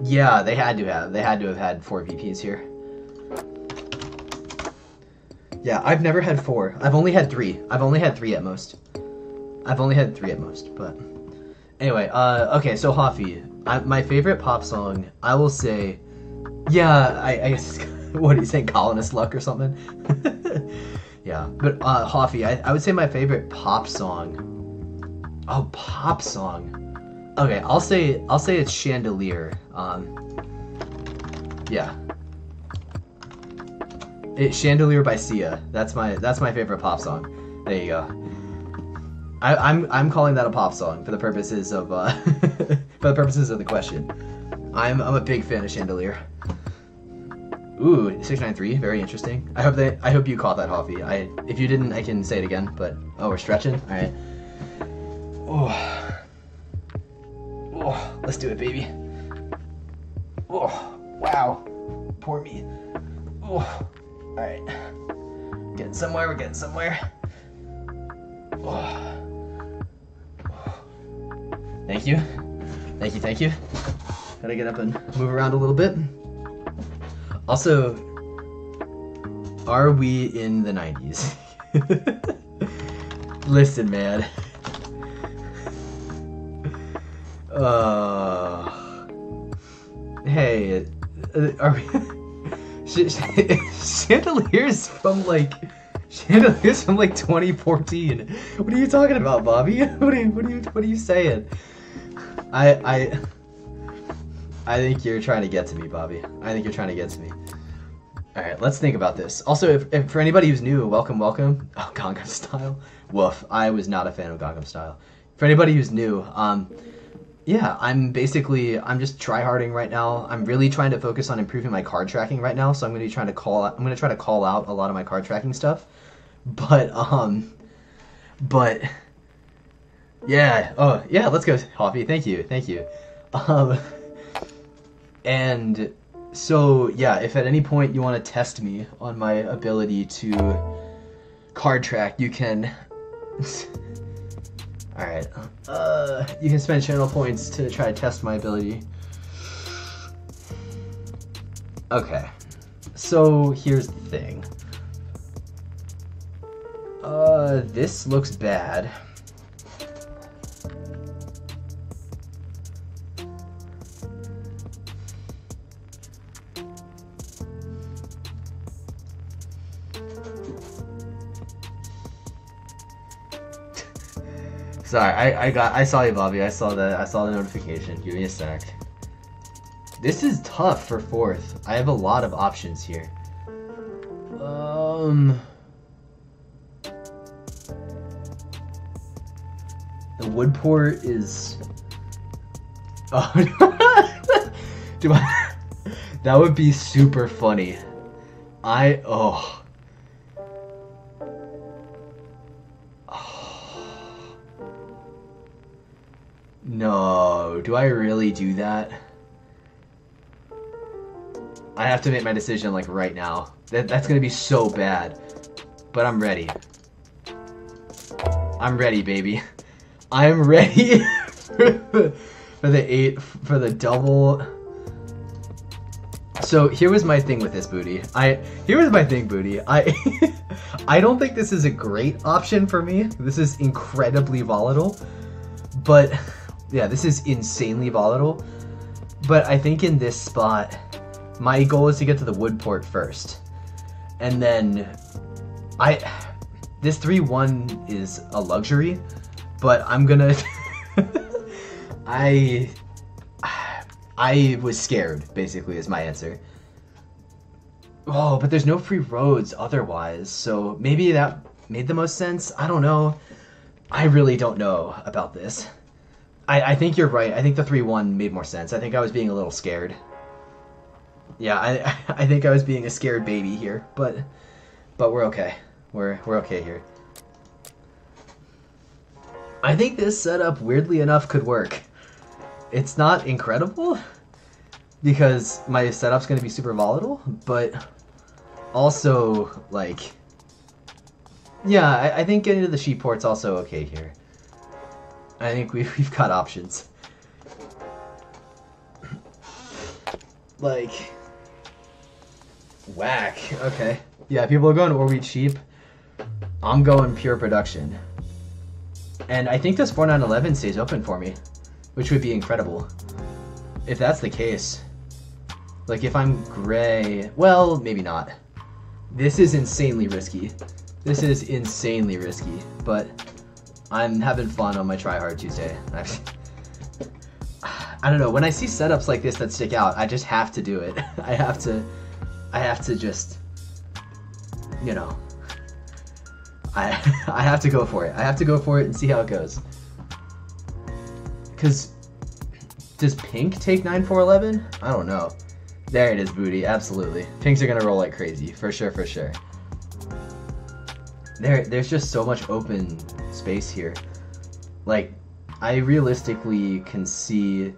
Yeah, they had to have. They had to have had four VPs here. Yeah, I've never had four. I've only had three. I've only had three at most. I've only had three at most, but anyway. Uh, okay, so Hoffy, I, my favorite pop song, I will say, yeah, I, I guess. what are you saying, colonist luck or something? yeah, but uh, Hoffy, I, I would say my favorite pop song. Oh, pop song. Okay, I'll say I'll say it's Chandelier. Um, yeah. It, Chandelier by Sia. That's my that's my favorite pop song. There you go. I, I'm I'm calling that a pop song for the purposes of uh, for the purposes of the question. I'm I'm a big fan of Chandelier. Ooh, 693, very interesting. I hope that I hope you caught that, Hoffy. I if you didn't, I can say it again. But oh, we're stretching. All right. Oh. Oh, let's do it, baby. Oh, wow. Poor me. Oh, all right. Getting somewhere. We're getting somewhere. Oh. Thank you. Thank you, thank you. Gotta get up and move around a little bit. Also, are we in the 90s? Listen, man. Uh, hey, uh, are we? Chandelier's from like Chandelier's from like 2014. What are you talking about, Bobby? What are you what are you what are you saying? I I I think you're trying to get to me, Bobby. I think you're trying to get to me. All right, let's think about this. Also, if, if for anybody who's new, welcome, welcome. Oh, Gangnam Style. Woof. I was not a fan of Gangnam Style. For anybody who's new, um, yeah, I'm basically I'm just tryharding right now. I'm really trying to focus on improving my card tracking right now. So I'm gonna be trying to call out. I'm gonna try to call out a lot of my card tracking stuff. But um, but yeah. Oh, yeah. Let's go, Hoppy. Thank you. Thank you. Um, and so yeah, if at any point you want to test me on my ability to card track, you can. All right. Uh, you can spend channel points to try to test my ability. Okay. So here's the thing. Uh, this looks bad. Sorry, I, I got I saw you, Bobby. I saw the I saw the notification. Give me a sec. This is tough for fourth. I have a lot of options here. Um. The Woodport is. Oh, do I? That would be super funny. I oh. Do I really do that? I have to make my decision like right now. That, that's gonna be so bad. But I'm ready. I'm ready, baby. I'm ready for, the, for the eight, for the double. So here was my thing with this booty. I here was my thing, booty. I I don't think this is a great option for me. This is incredibly volatile, but yeah, this is insanely volatile. But I think in this spot, my goal is to get to the wood port first. And then I this 3-1 is a luxury, but I'm gonna I I was scared, basically, is my answer. Oh, but there's no free roads otherwise, so maybe that made the most sense? I don't know. I really don't know about this. I, I think you're right. I think the 3-1 made more sense. I think I was being a little scared. Yeah, I I think I was being a scared baby here, but but we're okay. We're we're okay here. I think this setup weirdly enough could work. It's not incredible because my setup's going to be super volatile, but also like yeah, I, I think getting to the sheep port's also okay here. I think we've, we've got options. Like, whack. Okay. Yeah, people are going or wheat sheep. I'm going pure production. And I think this 4911 stays open for me, which would be incredible. If that's the case. Like if I'm gray, well, maybe not. This is insanely risky. This is insanely risky, but I'm having fun on my Try Hard Tuesday. I don't know, when I see setups like this that stick out, I just have to do it. I have to, I have to just, you know, I, I have to go for it. I have to go for it and see how it goes. Because, does pink take 9 4 11? I don't know. There it is, booty. Absolutely. Pinks are gonna roll like crazy. For sure, for sure. There, there's just so much open space here. Like, I realistically can see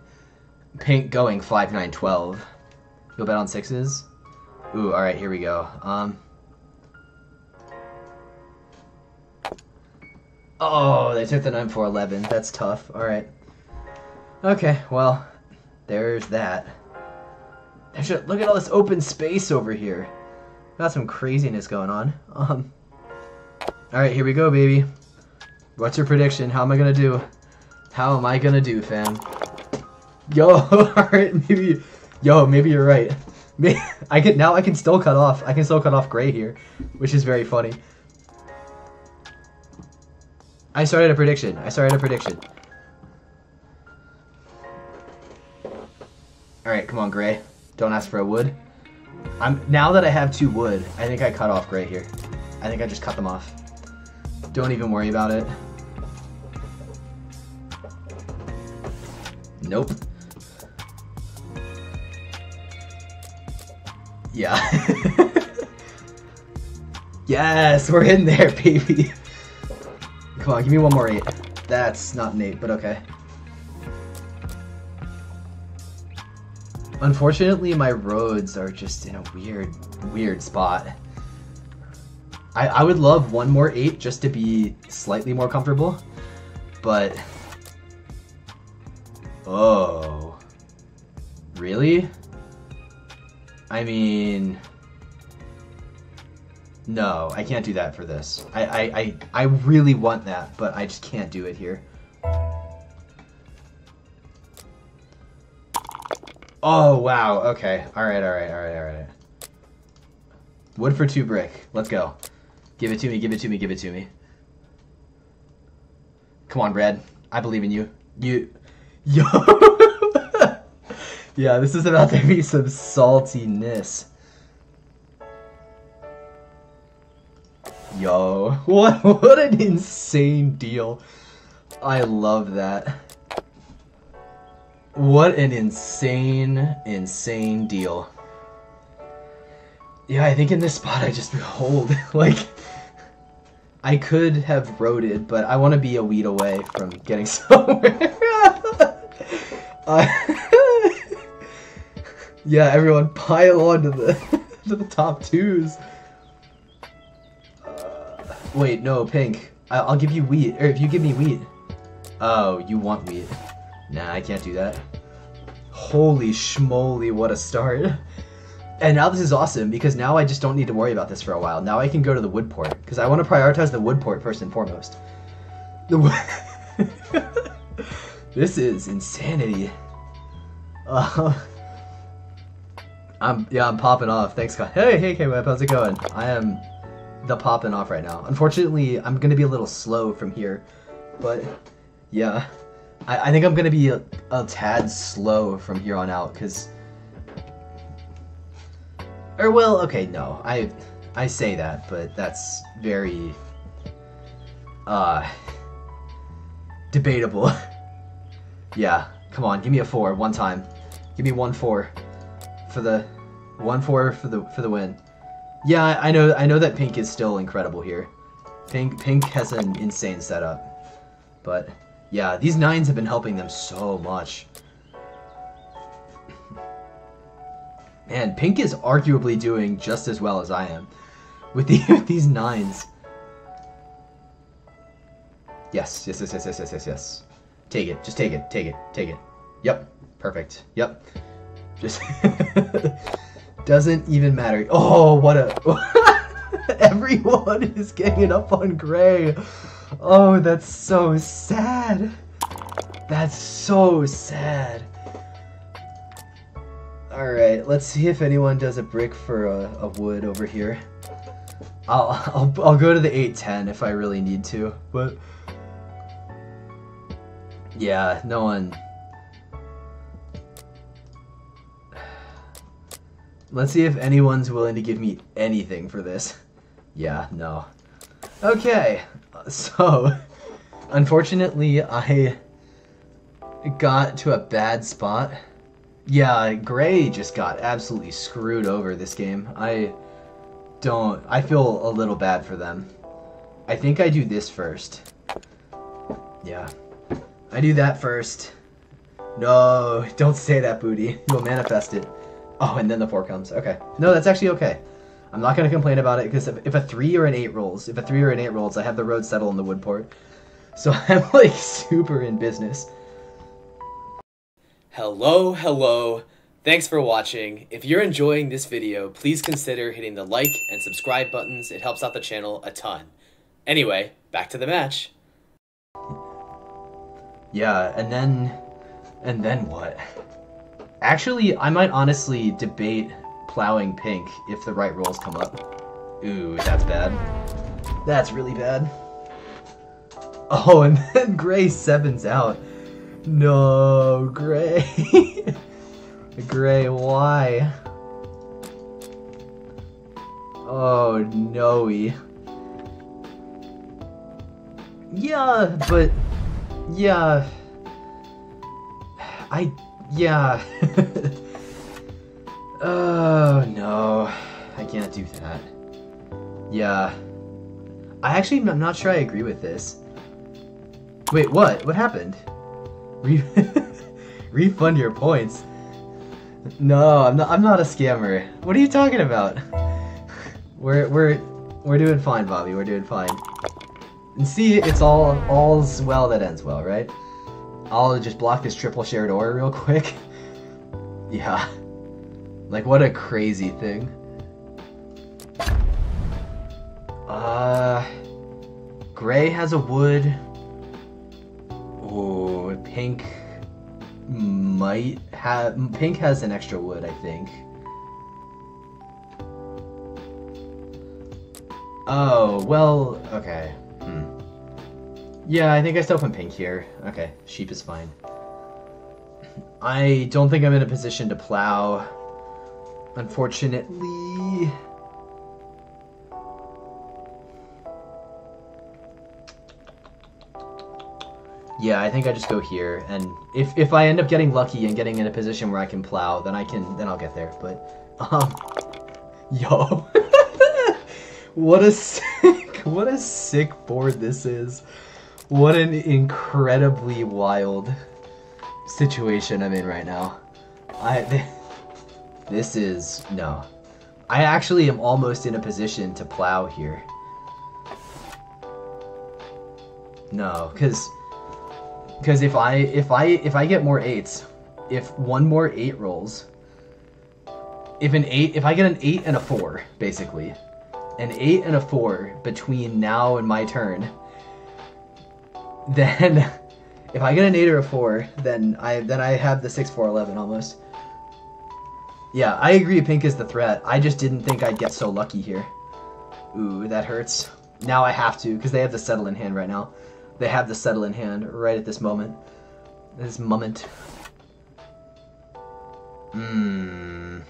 pink going 5 9 12. You'll bet on sixes? Ooh, alright, here we go. Um. Oh, they took the 9 4 11. That's tough. Alright. Okay, well, there's that. There's just, look at all this open space over here. Got some craziness going on. Um. Alright, here we go, baby. What's your prediction? How am I gonna do? How am I gonna do, fam? Yo, alright, maybe... Yo, maybe you're right. I can Now I can still cut off. I can still cut off gray here, which is very funny. I started a prediction. I started a prediction. Alright, come on, gray. Don't ask for a wood. I'm Now that I have two wood, I think I cut off gray here. I think I just cut them off. Don't even worry about it. Nope. Yeah. yes, we're in there, baby. Come on, give me one more eight. That's not an eight, but okay. Unfortunately, my roads are just in a weird, weird spot. I, I would love one more 8 just to be slightly more comfortable, but... Oh. Really? I mean... No, I can't do that for this. I, I, I, I really want that, but I just can't do it here. Oh, wow. Okay. Alright, alright, alright, alright. Wood for two brick. Let's go. Give it to me, give it to me, give it to me. Come on, Brad. I believe in you. You... Yo! yeah, this is about to be some saltiness. Yo, what, what an insane deal. I love that. What an insane, insane deal. Yeah, I think in this spot I just hold. like, I could have roaded, but I want to be a weed away from getting somewhere. uh, yeah, everyone pile on to the, to the top twos. Uh, wait, no, pink. I will give you weed, Or if you give me weed. Oh, you want weed. Nah, I can't do that. Holy schmoly, what a start. And now this is awesome because now I just don't need to worry about this for a while. Now I can go to the wood port because I want to prioritize the wood port first and foremost. The this is insanity. Uh, I'm yeah, I'm popping off. Thanks, God. Hey, hey, K-Web, how's it going? I am the popping off right now. Unfortunately, I'm gonna be a little slow from here, but yeah, I, I think I'm gonna be a, a tad slow from here on out because or well, okay, no. I I say that, but that's very uh debatable. yeah, come on, give me a 4 one time. Give me one 4 for the one 4 for the for the win. Yeah, I know I know that pink is still incredible here. Pink pink has an insane setup. But yeah, these nines have been helping them so much. Man, Pink is arguably doing just as well as I am with, the, with these nines. Yes, yes, yes, yes, yes, yes, yes, yes. Take it. Just take it. Take it. Take it. Yep. Perfect. Yep. Just doesn't even matter. Oh, what a everyone is ganging up on Gray. Oh, that's so sad. That's so sad. Alright, let's see if anyone does a brick for a, a wood over here. I'll, I'll, I'll go to the 810 if I really need to, but... Yeah, no one... Let's see if anyone's willing to give me anything for this. Yeah, no. Okay, so... Unfortunately, I got to a bad spot. Yeah, Gray just got absolutely screwed over this game. I don't... I feel a little bad for them. I think I do this first. Yeah. I do that first. No, don't say that, Booty. You'll manifest it. Oh, and then the 4 comes. Okay. No, that's actually okay. I'm not going to complain about it, because if, if, a 3 or an 8 rolls, if a 3 or an 8 rolls, I have the road settle in the wood port. So I'm, like, super in business. Hello, hello. Thanks for watching. If you're enjoying this video, please consider hitting the like and subscribe buttons. It helps out the channel a ton. Anyway, back to the match. Yeah, and then... And then what? Actually, I might honestly debate plowing pink if the right rolls come up. Ooh, that's bad. That's really bad. Oh, and then Gray sevens out. No, Gray. Gray, why? Oh, no. Yeah, but... Yeah... I... Yeah... oh, no. I can't do that. Yeah. I actually, I'm not sure I agree with this. Wait, what? What happened? Re refund your points. No, I'm not. I'm not a scammer. What are you talking about? We're we're we're doing fine, Bobby. We're doing fine. And see, it's all all's well that ends well, right? I'll just block this triple share door real quick. yeah. Like what a crazy thing. Uh, Gray has a wood. Pink might have... Pink has an extra wood, I think. Oh, well, okay. Hmm. Yeah, I think I still put pink here. Okay, sheep is fine. I don't think I'm in a position to plow. Unfortunately... Yeah, I think I just go here, and if if I end up getting lucky and getting in a position where I can plow, then I can then I'll get there. But um, yo, what a sick what a sick board this is. What an incredibly wild situation I'm in right now. I this is no. I actually am almost in a position to plow here. No, because because if I if I if I get more eights, if one more eight rolls, if an eight if I get an eight and a four, basically, an eight and a four between now and my turn, then if I get an eight or a four, then I then I have the six four eleven almost. Yeah, I agree. Pink is the threat. I just didn't think I'd get so lucky here. Ooh, that hurts. Now I have to because they have the settle in hand right now. They have the settle in hand right at this moment. This moment. Hmm.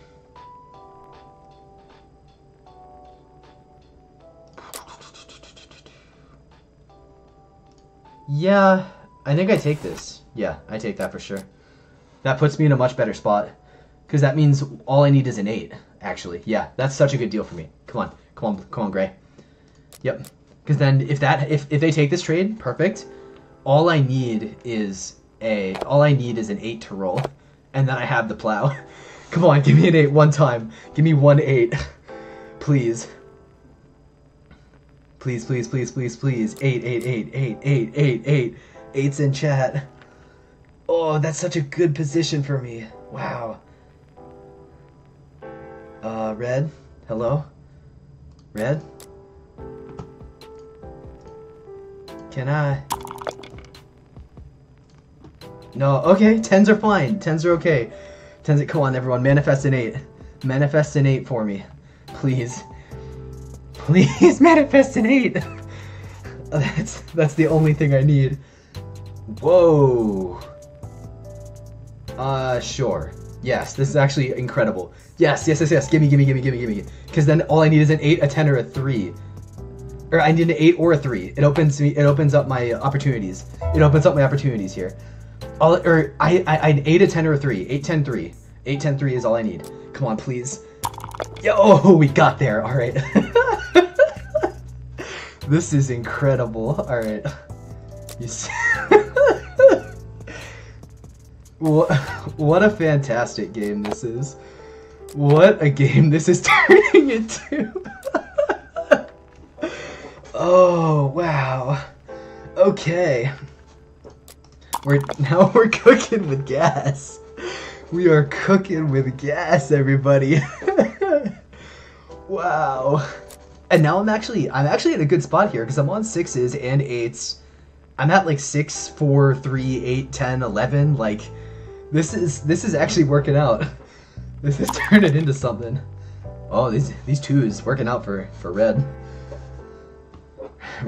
Yeah, I think I take this. Yeah, I take that for sure. That puts me in a much better spot. Because that means all I need is an 8, actually. Yeah, that's such a good deal for me. Come on. Come on, come on, Gray. Yep. Because then if that if, if they take this trade, perfect. All I need is a all I need is an eight to roll. And then I have the plow. Come on, give me an eight one time. Give me one eight. please. Please, please, please, please, please. Eight, eight, eight, eight, eight, eight, eight. Eight's in chat. Oh, that's such a good position for me. Wow. Uh, red. Hello. Red. Can I? No. Okay. Tens are fine. Tens are okay. Tens. Come on, everyone. Manifest an eight. Manifest an eight for me, please. Please manifest an eight. That's that's the only thing I need. Whoa. Uh, sure. Yes, this is actually incredible. Yes, yes, yes, yes. Gimme, gimme, gimme, gimme, gimme. Because then all I need is an eight, a ten, or a three. Or I need an eight or a three. It opens me. It opens up my opportunities. It opens up my opportunities here. All or I, I, I eight, a ten, or a three. Eight, ten, three. Eight, ten, three is all I need. Come on, please. Yo, oh, we got there. All right. this is incredible. All right. You see what a fantastic game this is. What a game this is turning into. Oh, wow. Okay. We're now we're cooking with gas. We are cooking with gas, everybody. wow. And now I'm actually I'm actually in a good spot here because I'm on sixes and eights. I'm at like six, four, three, eight, ten, eleven. Like this is this is actually working out. This is turning into something. Oh, these these twos working out for for red.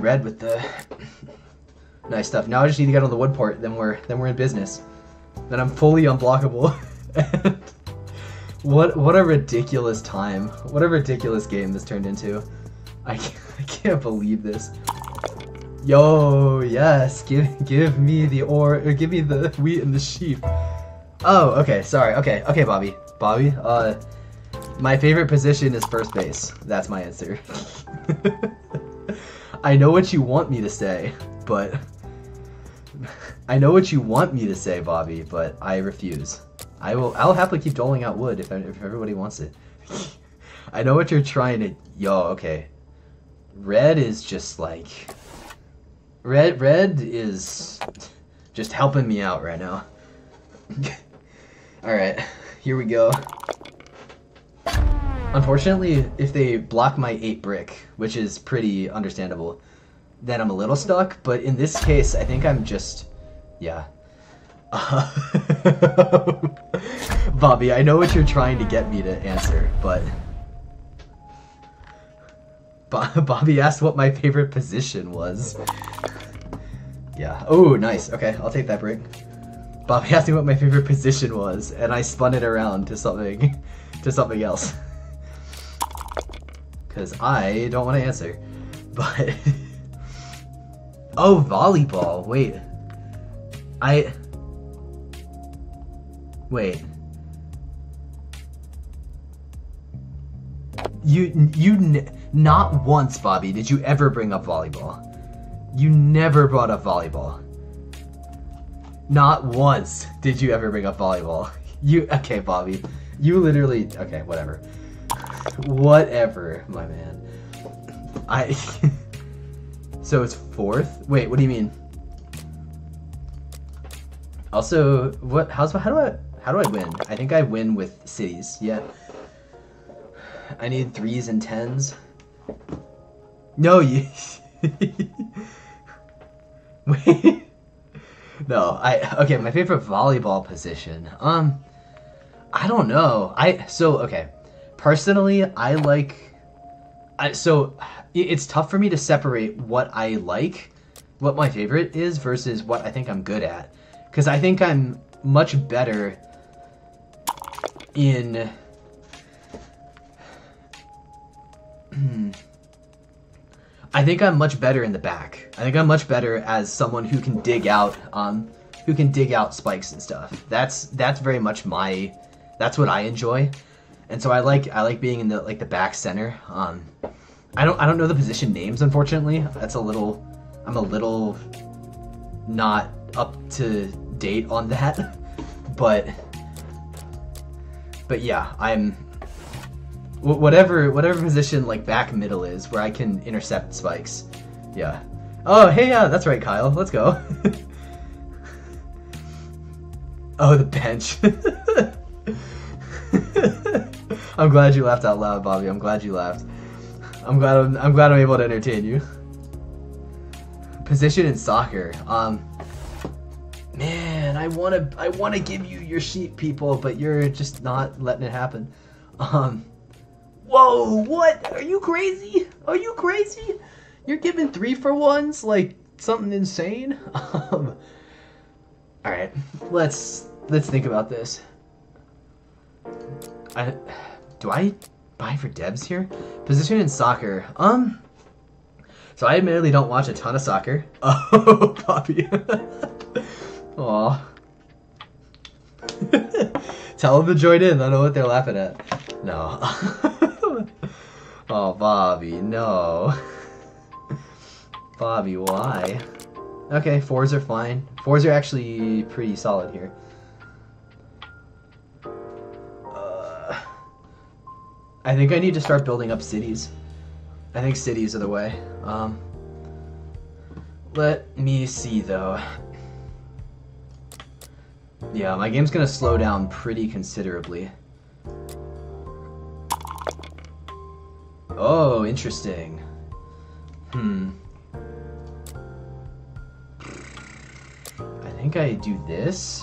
Red with the nice stuff. Now I just need to get on the wood port. Then we're then we're in business. Then I'm fully unblockable. what what a ridiculous time. What a ridiculous game this turned into. I can't, I can't believe this. Yo, yes, give give me the ore, or give me the wheat and the sheep. Oh, okay, sorry. Okay, okay, Bobby. Bobby, uh, my favorite position is first base. That's my answer. I know what you want me to say, but I know what you want me to say, Bobby, but I refuse. I will. I'll happily keep doling out wood if if everybody wants it. I know what you're trying to. Yo, okay. Red is just like. Red, red is just helping me out right now. Alright, here we go. Unfortunately, if they block my 8 brick, which is pretty understandable, then I'm a little stuck, but in this case, I think I'm just... yeah. Uh, Bobby, I know what you're trying to get me to answer, but... Bobby asked what my favorite position was. Yeah. Oh, nice. Okay, I'll take that brick. Bobby asked me what my favorite position was, and I spun it around to something, to something else. Cause I don't want to answer, but oh, volleyball. Wait, I wait. You you not once, Bobby, did you ever bring up volleyball? You never brought up volleyball. Not once did you ever bring up volleyball. You okay, Bobby? You literally okay, whatever. Whatever, my man. I So it's fourth? Wait, what do you mean? Also, what how's how do I how do I win? I think I win with cities, yeah. I need threes and tens. No, you Wait. No, I okay. My favorite volleyball position. Um, I don't know. I so okay. Personally, I like. I so it's tough for me to separate what I like, what my favorite is versus what I think I'm good at, because I think I'm much better in. I think I'm much better in the back. I think I'm much better as someone who can dig out, um, who can dig out spikes and stuff. That's that's very much my, that's what I enjoy, and so I like I like being in the like the back center. Um, I don't I don't know the position names unfortunately. That's a little, I'm a little, not up to date on that, but, but yeah, I'm whatever whatever position like back middle is where I can intercept spikes. Yeah. Oh, hey, yeah, that's right, Kyle. Let's go. oh, the bench. I'm glad you laughed out loud, Bobby. I'm glad you laughed. I'm glad I'm, I'm glad I'm able to entertain you. Position in soccer. Um Man, I wanna I wanna give you your sheep people, but you're just not letting it happen. Um Whoa, what? Are you crazy? Are you crazy? You're giving three for ones like something insane? Um Alright, let's let's think about this. I do I buy for devs here? Position in soccer. Um so I admittedly don't watch a ton of soccer. Oh, Poppy. Aw. Tell them to join in. I don't know what they're laughing at. No. oh, Bobby, no. Bobby, why? Okay, fours are fine. Fours are actually pretty solid here. I think I need to start building up cities. I think cities are the way. Um, let me see though. Yeah, my game's gonna slow down pretty considerably. Oh, interesting. Hmm. I think I do this.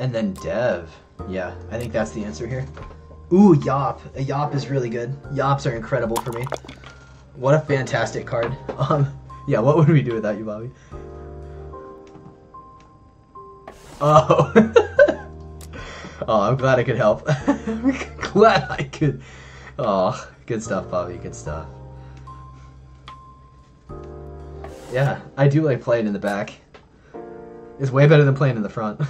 And then dev. Yeah, I think that's the answer here. Ooh, Yop. A Yop is really good. Yops are incredible for me. What a fantastic card. Um, yeah, what would we do without you, Bobby? Oh. oh, I'm glad I could help. glad I could. Oh, good stuff, Bobby. Good stuff. Yeah, I do like playing in the back. It's way better than playing in the front.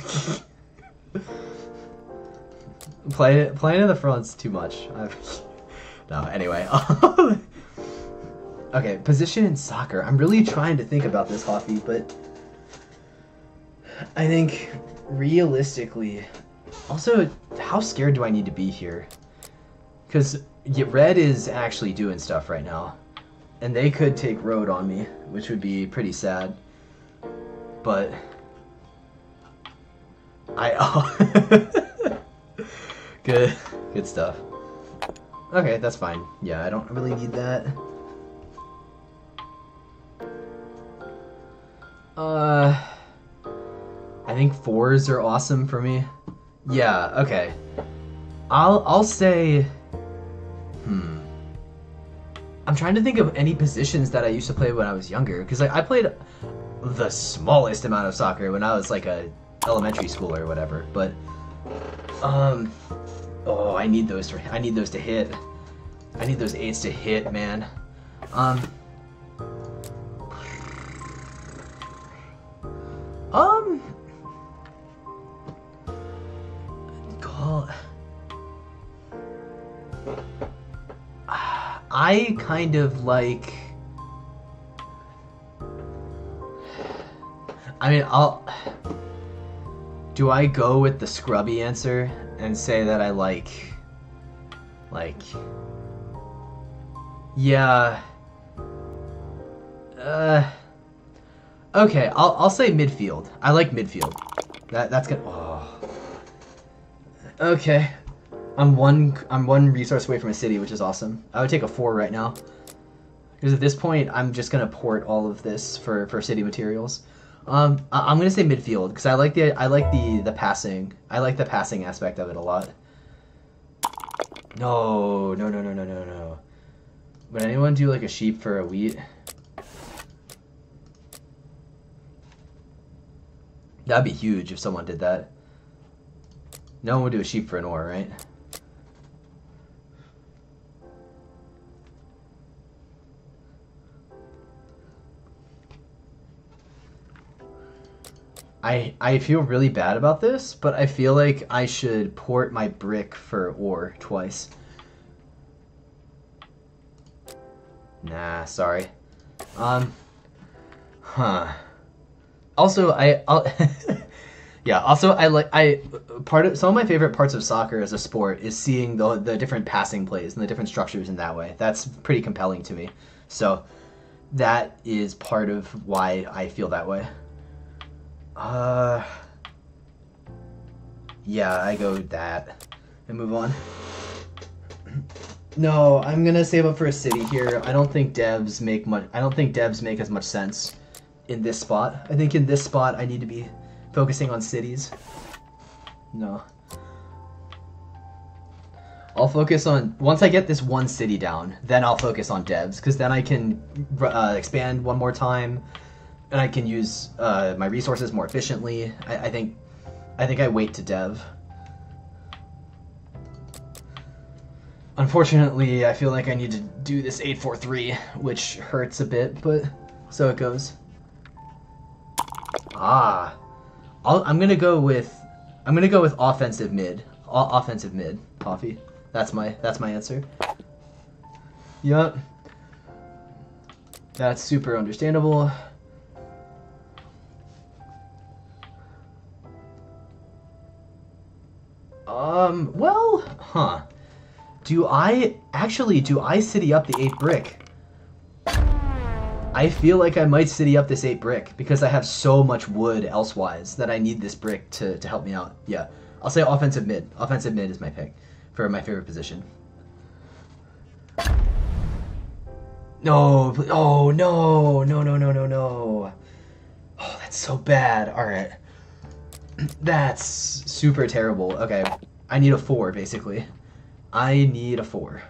Playing playing in the front's too much. I've... No, anyway. okay, position in soccer. I'm really trying to think about this, Hoffy, but I think realistically, also, how scared do I need to be here? Because Red is actually doing stuff right now. And they could take road on me, which would be pretty sad. But... I... Oh. good. Good stuff. Okay, that's fine. Yeah, I don't really need that. Uh... I think fours are awesome for me. Yeah, okay. I'll I'll say hmm. I'm trying to think of any positions that I used to play when I was younger because like, I played the smallest amount of soccer when I was like a elementary school or whatever, but um oh, I need those to I need those to hit. I need those eights to hit, man. Um Um Call. I kind of like. I mean, I'll. Do I go with the scrubby answer and say that I like. Like. Yeah. Uh. Okay, I'll, I'll say midfield. I like midfield. That that's good. Oh. Okay, I'm one I'm one resource away from a city, which is awesome. I would take a four right now. Because at this point, I'm just gonna port all of this for, for city materials. Um, I, am gonna say midfield because I like the I like the the passing. I like the passing aspect of it a lot. No, no, no, no, no, no, no. Would anyone do like a sheep for a wheat? That'd be huge if someone did that. No one would do a sheep for an ore, right? I I feel really bad about this, but I feel like I should port my brick for ore twice. Nah, sorry. Um, huh. Also, I, yeah. Also, I like I part of some of my favorite parts of soccer as a sport is seeing the the different passing plays and the different structures in that way. That's pretty compelling to me. So, that is part of why I feel that way. Uh, Yeah, I go that and move on. No, I'm gonna save up for a city here. I don't think devs make much. I don't think devs make as much sense in this spot. I think in this spot I need to be focusing on cities. No. I'll focus on once I get this one city down, then I'll focus on devs because then I can uh, expand one more time, and I can use uh, my resources more efficiently. I, I think, I think I wait to dev. Unfortunately, I feel like I need to do this 843, which hurts a bit, but so it goes. Ah, I'll, I'm gonna go with, I'm gonna go with offensive mid, o offensive mid, coffee. That's my that's my answer. Yup. That's super understandable. Um, well, huh. Do I actually do I city up the 8 brick? I feel like I might city up this 8 brick because I have so much wood elsewise that I need this brick to, to help me out. Yeah. I'll say offensive mid. Offensive mid is my pick for my favorite position. No, oh no, no, no, no, no, no. Oh, that's so bad. All right. That's super terrible. Okay, I need a four, basically. I need a four.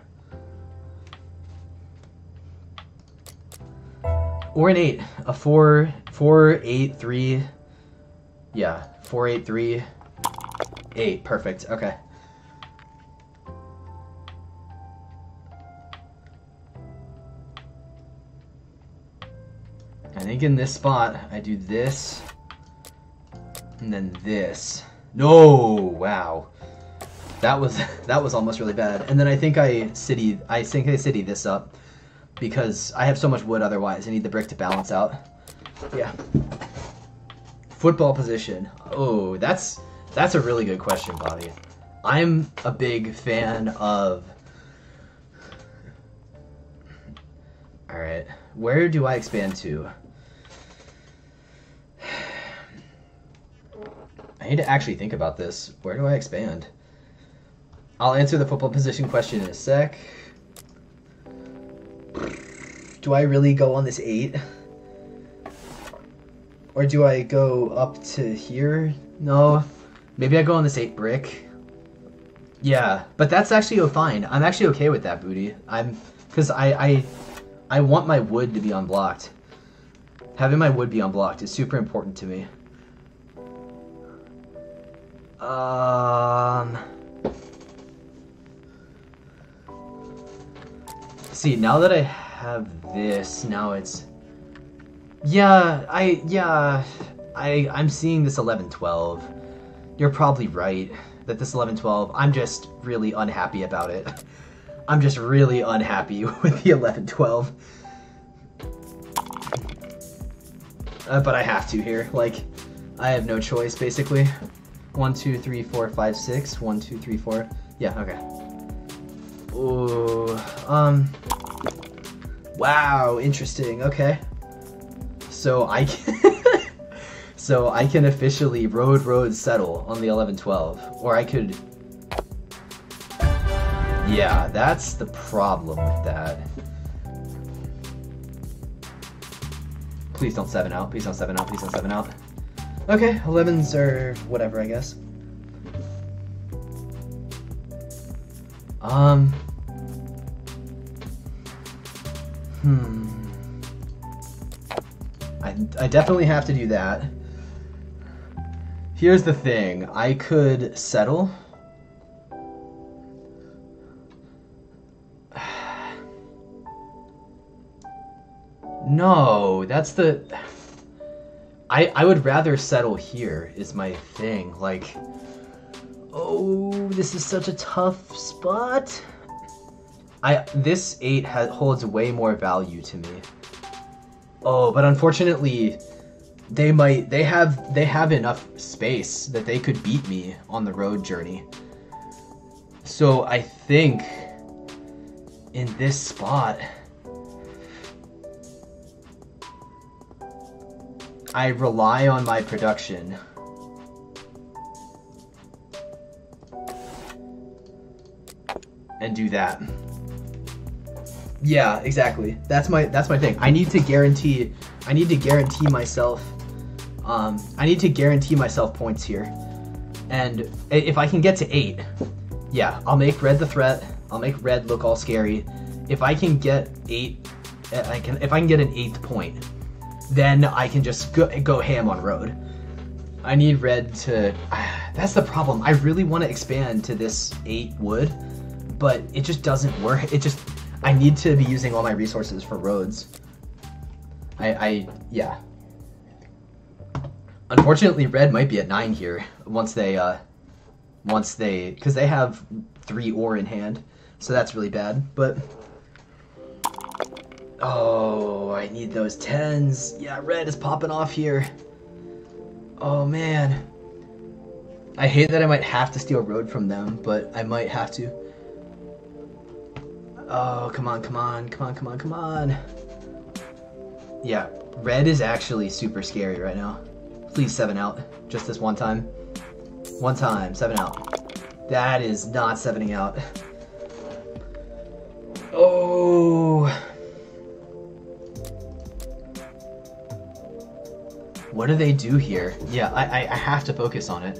Or an eight. A four, four, eight, three. Yeah, four, eight, three, eight. Perfect. Okay. I think in this spot, I do this, and then this. No, wow. That was that was almost really bad. And then I think I city I think I city this up because I have so much wood otherwise. I need the brick to balance out. Yeah. Football position. Oh, that's that's a really good question, Bobby. I'm a big fan of All right. Where do I expand to? I need to actually think about this. Where do I expand? I'll answer the football position question in a sec. Do I really go on this 8? Or do I go up to here? No. Maybe I go on this 8 brick. Yeah, but that's actually fine. I'm actually okay with that, Booty. I'm... Because I, I, I want my wood to be unblocked. Having my wood be unblocked is super important to me. Um. See, now that I have this, now it's. Yeah, I yeah, I I'm seeing this 1112. You're probably right that this 1112. I'm just really unhappy about it. I'm just really unhappy with the 1112. Uh, but I have to here. Like, I have no choice, basically. One, two, three, four, five, six. One, two, three, four. Yeah, okay. Ooh, um... Wow, interesting, okay. So I can... so I can officially road road settle on the 1112. Or I could... Yeah, that's the problem with that. Please don't 7 out, please don't 7 out, please don't 7 out. Okay, 11s or whatever, I guess. Um. Hmm. I, I definitely have to do that. Here's the thing. I could settle. no, that's the... I I would rather settle here is my thing. Like, oh, this is such a tough spot. I this eight has, holds way more value to me. Oh, but unfortunately, they might they have they have enough space that they could beat me on the road journey. So I think in this spot. I rely on my production. And do that. Yeah, exactly. That's my that's my thing. I need to guarantee I need to guarantee myself um, I need to guarantee myself points here. And if I can get to eight, yeah, I'll make red the threat. I'll make red look all scary. If I can get eight, I can if I can get an eighth point, then I can just go, go ham on road. I need red to that's the problem. I really want to expand to this 8 wood, but it just doesn't work. It just I need to be using all my resources for roads. I, I, yeah. Unfortunately, red might be at nine here once they, uh, once they, because they have three ore in hand, so that's really bad. But oh, I need those tens. Yeah, red is popping off here. Oh man, I hate that I might have to steal road from them, but I might have to. Oh, come on, come on, come on, come on, come on. Yeah, red is actually super scary right now. Please seven out. Just this one time. One time, seven out. That is not sevening out. Oh. What do they do here? Yeah, I, I, I have to focus on it.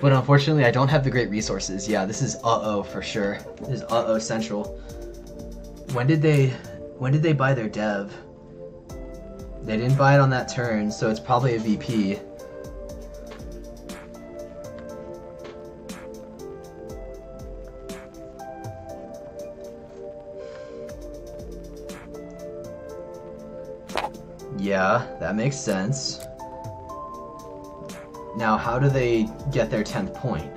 But unfortunately, I don't have the great resources. Yeah, this is uh-oh for sure. This is uh-oh central. When did they... When did they buy their dev? They didn't buy it on that turn, so it's probably a VP. Yeah, that makes sense. Now, how do they get their 10th point?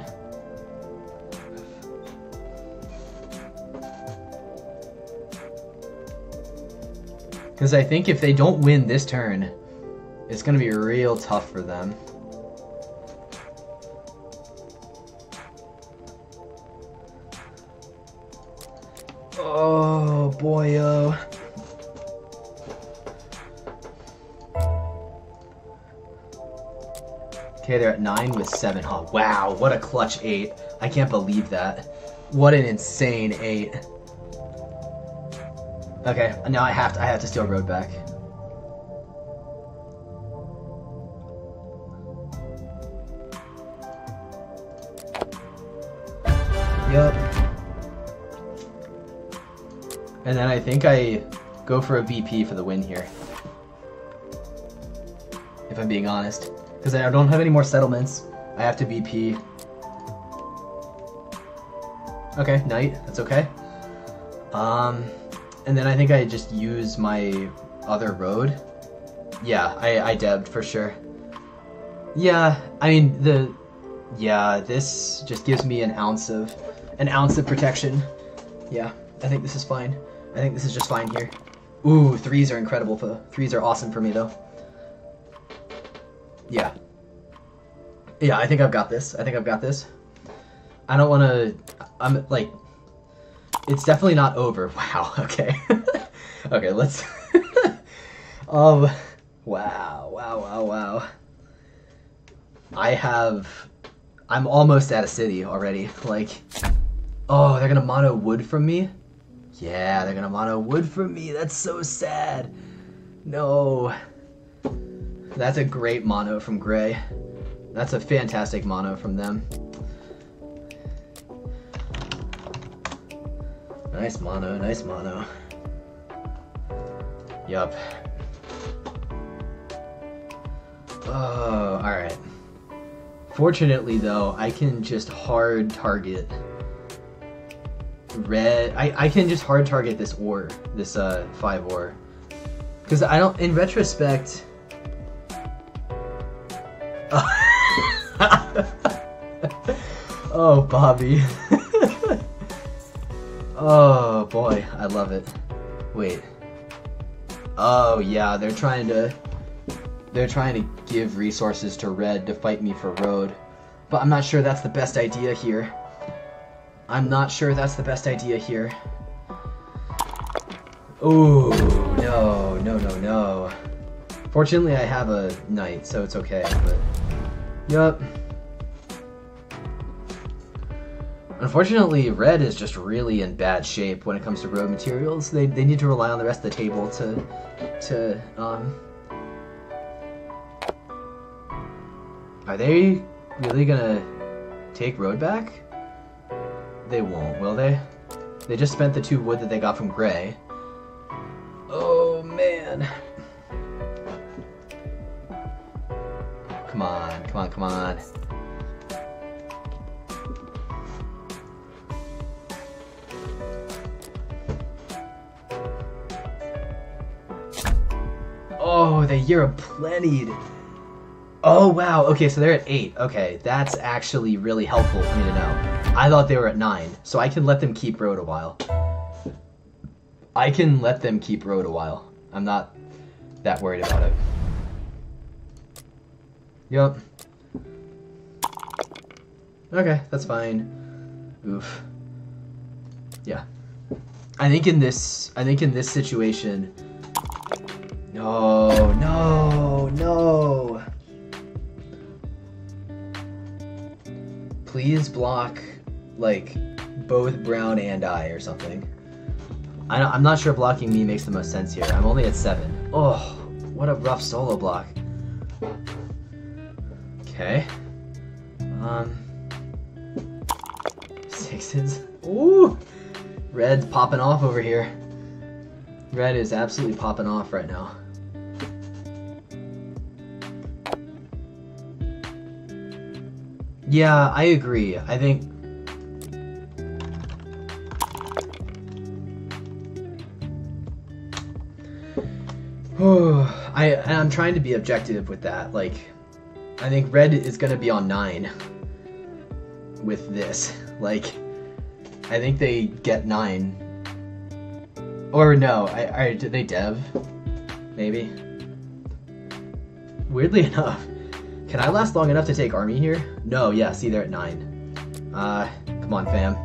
Because I think if they don't win this turn, it's going to be real tough for them. They're at 9 with 7. Oh, wow, what a clutch 8. I can't believe that. What an insane 8. Okay, now I have to I have to steal road back. Yep. And then I think I go for a VP for the win here. If I'm being honest. Because I don't have any more settlements. I have to VP. Okay, knight. That's okay. Um, and then I think I just use my other road. Yeah, I, I debbed for sure. Yeah, I mean, the... Yeah, this just gives me an ounce of... An ounce of protection. Yeah, I think this is fine. I think this is just fine here. Ooh, threes are incredible. For, threes are awesome for me, though. Yeah. Yeah, I think I've got this. I think I've got this. I don't want to... I'm, like... It's definitely not over. Wow, okay. okay, let's... um, wow, wow, wow, wow. I have... I'm almost at a city already. Like... Oh, they're gonna mono wood from me? Yeah, they're gonna mono wood from me. That's so sad. No. That's a great mono from Gray. That's a fantastic mono from them. Nice mono, nice mono. Yup. Oh, alright. Fortunately though, I can just hard target red I, I can just hard target this ore, this uh five ore. Cause I don't in retrospect oh, Bobby. oh, boy. I love it. Wait. Oh, yeah. They're trying to... They're trying to give resources to Red to fight me for Road. But I'm not sure that's the best idea here. I'm not sure that's the best idea here. Oh, no, no, no, no. Fortunately, I have a knight, so it's okay, but... Yup. Unfortunately, red is just really in bad shape when it comes to road materials. They, they need to rely on the rest of the table to to um. Are they really gonna take road back? They won't, will they? They just spent the two wood that they got from Gray. Oh man. Come on, come on, come on. Oh, the year of plenty. Oh wow. Okay, so they're at eight. Okay, that's actually really helpful for me to know. I thought they were at nine, so I can let them keep road a while. I can let them keep road a while. I'm not that worried about it. Yup. Okay, that's fine. Oof. Yeah. I think in this I think in this situation No, no, no. Please block like both brown and I or something. I am not sure blocking me makes the most sense here. I'm only at seven. Oh, what a rough solo block. Okay. Um. Sixes. Ooh! Red's popping off over here. Red is absolutely popping off right now. Yeah, I agree. I think I I'm trying to be objective with that. Like, I think red is gonna be on nine with this. Like, I think they get nine. Or no, I, I did they dev? Maybe. Weirdly enough, can I last long enough to take army here? No, yeah, see they're at nine. Uh, come on, fam.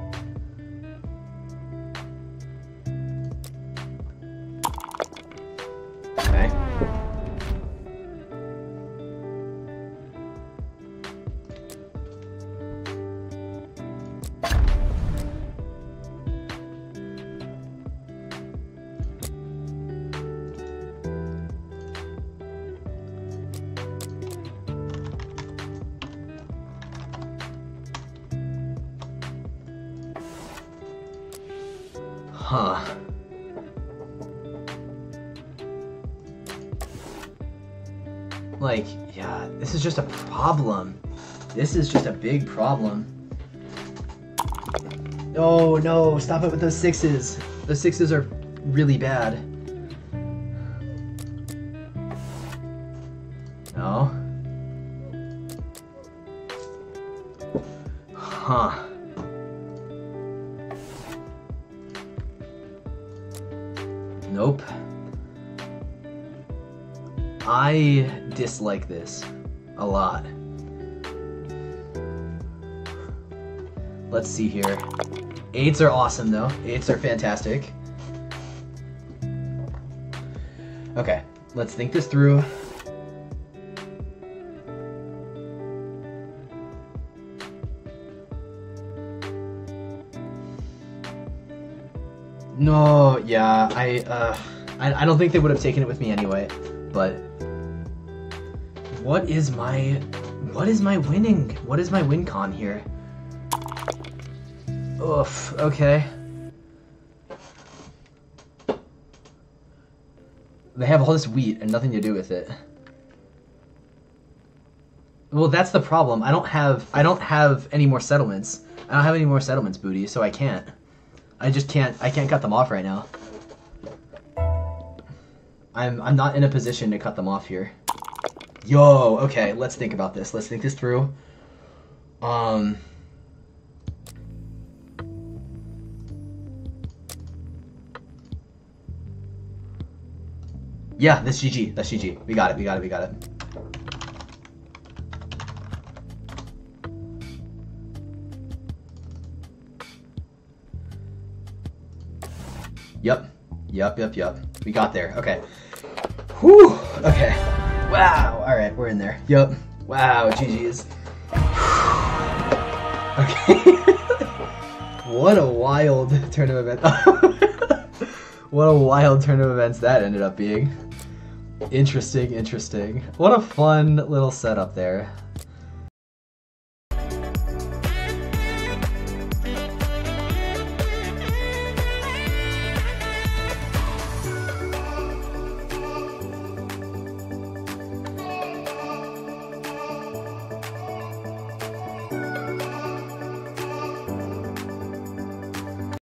This is just a big problem. Oh no, stop it with those sixes. Those sixes are really bad. No. Huh. Nope. I dislike this a lot. Let's see here. Eights are awesome though. Eights are fantastic. Okay, let's think this through. No, yeah, I, uh, I, I don't think they would have taken it with me anyway, but what is my, what is my winning, what is my win con here? Oof, okay. They have all this wheat and nothing to do with it. Well, that's the problem. I don't have, I don't have any more settlements. I don't have any more settlements, Booty, so I can't. I just can't I can't cut them off right now. I'm I'm not in a position to cut them off here. Yo, okay, let's think about this. Let's think this through. Um Yeah, that's GG. That's GG. We got it. We got it. We got it. Yep. Yep, yep, yep. We got there. Okay. Whew. Okay. Wow. All right, we're in there. Yep. Wow, GG's. okay. What a wild turn of events. what a wild turn of events that ended up being. Interesting, interesting. What a fun little setup there.